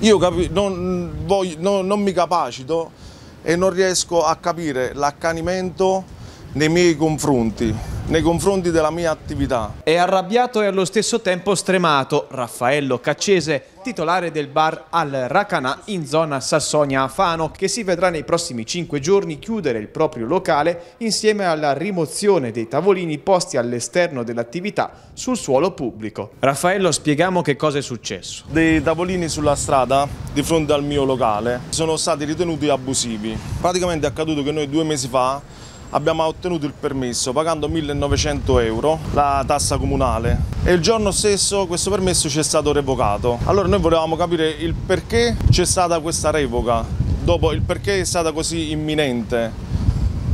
Io non, voglio- non- non mi capacito e non riesco a capire l'accanimento nei miei confronti, nei confronti della mia attività. È arrabbiato e allo stesso tempo stremato Raffaello Caccese, titolare del bar Al Racanà in zona Sassonia a Fano, che si vedrà nei prossimi cinque giorni chiudere il proprio locale insieme alla rimozione dei tavolini posti all'esterno dell'attività sul suolo pubblico. Raffaello, spieghiamo che cosa è successo. Dei tavolini sulla strada di fronte al mio locale sono stati ritenuti abusivi. Praticamente è accaduto che noi due mesi fa abbiamo ottenuto il permesso pagando 1900 euro la tassa comunale e il giorno stesso questo permesso ci è stato revocato. Allora noi volevamo capire il perché c'è stata questa revoca, dopo il perché è stata così imminente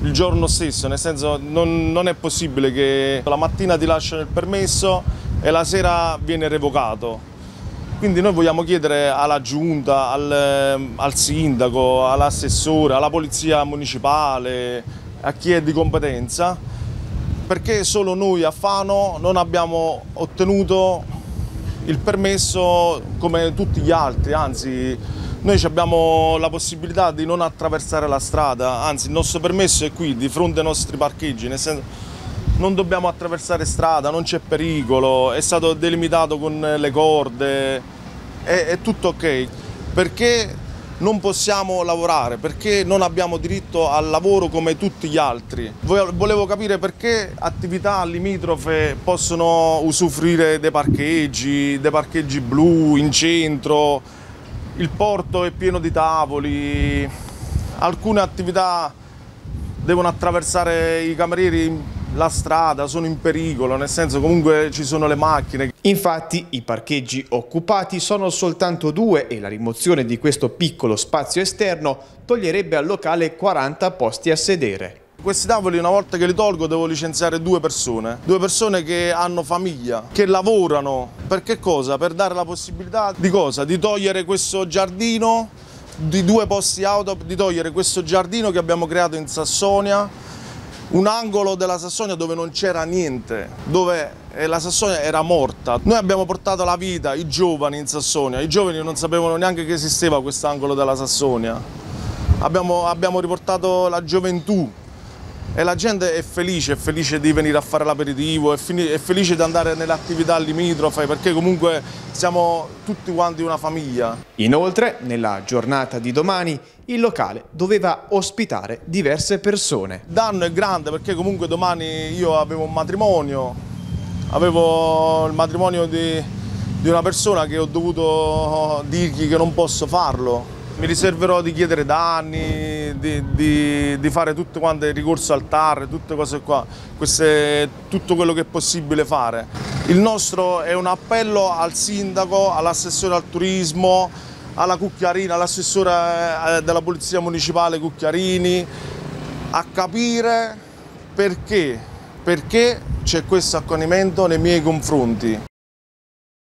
il giorno stesso, nel senso non, non è possibile che la mattina ti lasciano il permesso e la sera viene revocato. Quindi noi vogliamo chiedere alla giunta, al, al sindaco, all'assessore, alla polizia municipale, a chi è di competenza, perché solo noi a Fano non abbiamo ottenuto il permesso come tutti gli altri, anzi noi abbiamo la possibilità di non attraversare la strada, anzi il nostro permesso è qui di fronte ai nostri parcheggi, nel senso non dobbiamo attraversare strada, non c'è pericolo, è stato delimitato con le corde, è, è tutto ok. Perché non possiamo lavorare, perché non abbiamo diritto al lavoro come tutti gli altri. Volevo capire perché attività limitrofe possono usufruire dei parcheggi, dei parcheggi blu in centro, il porto è pieno di tavoli, alcune attività devono attraversare i camerieri la strada, sono in pericolo, nel senso comunque ci sono le macchine. Infatti i parcheggi occupati sono soltanto due e la rimozione di questo piccolo spazio esterno toglierebbe al locale 40 posti a sedere. Questi tavoli una volta che li tolgo devo licenziare due persone, due persone che hanno famiglia, che lavorano. Per che cosa? Per dare la possibilità di cosa? Di togliere questo giardino, di due posti auto, di togliere questo giardino che abbiamo creato in Sassonia, un angolo della Sassonia dove non c'era niente, dove eh, la Sassonia era morta. Noi abbiamo portato la vita, i giovani in Sassonia, i giovani non sapevano neanche che esisteva quest'angolo della Sassonia. Abbiamo, abbiamo riportato la gioventù e la gente è felice, è felice di venire a fare l'aperitivo, è, è, felice di andare nelle attività limitrofe perché comunque siamo tutti quanti una famiglia. Inoltre, nella giornata di domani, il locale doveva ospitare diverse persone. Il danno è grande perché comunque domani io avevo un matrimonio, avevo il matrimonio di, di una persona che ho dovuto dirgli che non posso farlo mi riserverò di chiedere danni, di, di, di fare tutto quanto il ricorso al TAR, tutte cose qua, Queste, tutto quello che è possibile fare. Il nostro è un appello al sindaco, all'assessore al turismo, alla Cucchiarina, all'assessore eh, della Polizia Municipale Cucchiarini, a capire perché, perché c'è questo accanimento nei miei confronti.